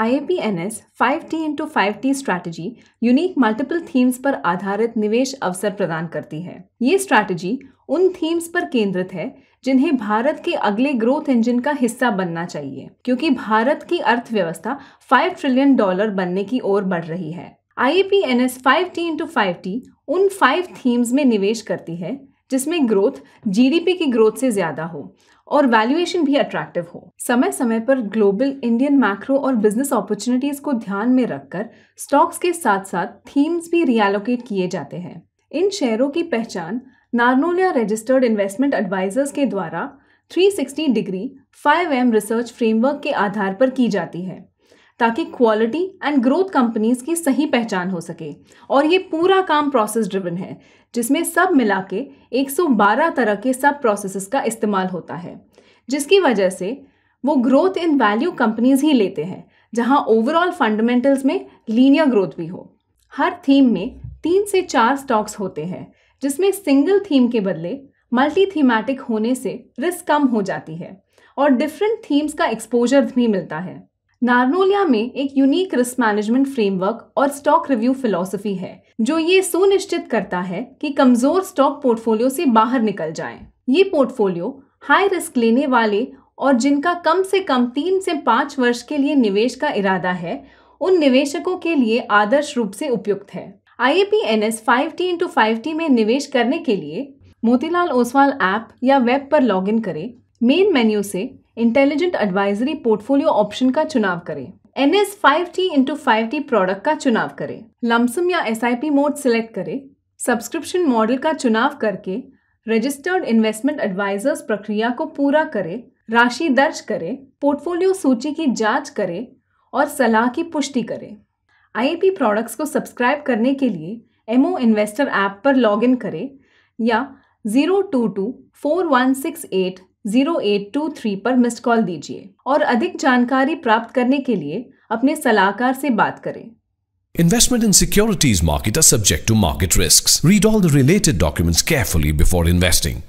IAPNS 5T into 5T strategy unique multiple themes पर आधारित निवेश अवसर प्रदान करती है। ये स्ट्रैटेजी उन थीम्स पर केंद्रित है जिन्हें भारत के अगले ग्रोथ इंजन का हिस्सा बनना चाहिए, क्योंकि भारत की अर्थव्यवस्था 5 ट्रिलियन डॉलर बनने की ओर बढ़ रही है। IAPNS 5T into 5T उन फाइव थीम्स में निवेश करती है जिसमें ग्रोथ जीडीपी की ग्रोथ से ज़्यादा हो और वैल्यूएशन भी अट्रैक्टिव हो। समय समय पर ग्लोबल इंडियन मैक्रो और बिज़नेस अपॉर्चुनिटीज़ को ध्यान में रखकर स्टॉक्स के साथ साथ थीम्स भी रियालोकेट किए जाते हैं। इन शेयरों की पहचान नार्नोलिया रजिस्टर्ड इन्वेस्टमेंट एडवाइजर्स के द्वारा 360 डिग्री 5M रिसर्च फ्रेमवर्क के आधार पर की जाती है। ताकि क्वालिटी एंड ग्रोथ कंपनीज़ की सही पहचान हो सके। और ये पूरा काम प्रोसेस ड्रिवन है, जिसमें सब मिला के 112 तरह के सब प्रोसेसेस का इस्तेमाल होता है, जिसकी वजह से वो ग्रोथ इन वैल्यू कंपनीज़ ही लेते हैं, जहाँ ओवरऑल फंडामेंटल्स में लीनियर ग्रोथ भी हो। हर थीम में तीन से चार स्टॉक्स होते हैं, जिसमें सिंगल थीम के बदले मल्टी थीमेटिक होने से रिस्क कम हो जाती है, और डिफरेंट थीम्स का एक्सपोजर भी मिलता है। नारनोलिया में एक यूनिक रिस्क मैनेजमेंट फ्रेमवर्क और स्टॉक रिव्यू फिलोसफी है, जो ये सुनिश्चित करता है कि कमज़ोर स्टॉक पोर्टफोलियो से बाहर निकल जाएँ। ये पोर्टफोलियो हाई रिस्क लेने वाले और जिनका कम से कम तीन से पाँच वर्ष के लिए निवेश का इरादा है, उन निवेशकों के लिए आदर्श रूप से उपयुक्त है I A P N S five T into five T में निवेश करने के लिए मोतीलाल ओसवाल ऐप या वेब पर लॉगिन करें मेन मेन्यू से इंटेलिजेंट एडवाइजरी पोर्टफोलियो ऑप्शन का चुनाव करें। N S five T into five T product का चुनाव करें। लमसम या S I P mode select करें। सब्सक्रिप्शन मॉडल का चुनाव करके रजिस्टर्ड इन्वेस्टमेंट एडवाइजर्स प्रक्रिया को पूरा करें। राशि दर्ज करें। पोर्टफोलियो सूची की जाँच करें और सलाह की पुष्टि करें। आई प्रोडक्ट्स को सब्सक्राइब करने के लिए एमओ इन्वेस्टर ऐप पर लॉगिन करें या zero two two four one six eight 0823 पर मिस्ड कॉल दीजिए और अधिक जानकारी प्राप्त करने के लिए अपने सलाहकार से बात करें Investment in securities market are subject to market risks. Read all the related documents carefully before investing.